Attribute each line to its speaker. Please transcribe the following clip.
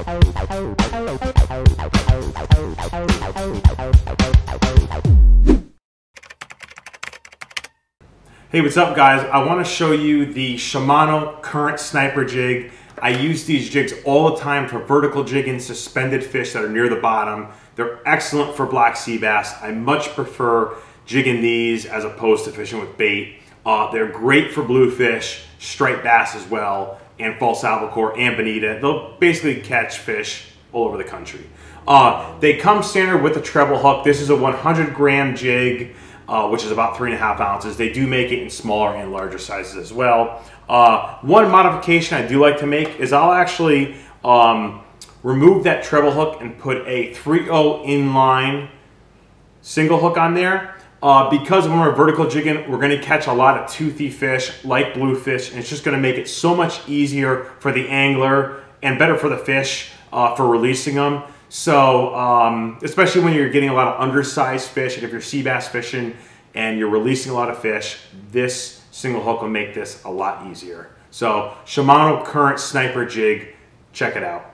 Speaker 1: Hey, what's up guys? I want to show you the Shimano Current Sniper Jig. I use these jigs all the time for vertical jigging suspended fish that are near the bottom. They're excellent for black sea bass. I much prefer jigging these as opposed to fishing with bait. Uh, they're great for bluefish, striped bass as well, and false albacore and bonita. They'll basically catch fish all over the country. Uh, they come standard with a treble hook. This is a 100 gram jig uh, which is about three and a half ounces. They do make it in smaller and larger sizes as well. Uh, one modification I do like to make is I'll actually um, remove that treble hook and put a 3-0 inline single hook on there. Uh, because when we're vertical jigging, we're going to catch a lot of toothy fish like bluefish, and it's just going to make it so much easier for the angler and better for the fish uh, for releasing them. So, um, especially when you're getting a lot of undersized fish, and if you're sea bass fishing and you're releasing a lot of fish, this single hook will make this a lot easier. So, Shimano Current Sniper Jig, check it out.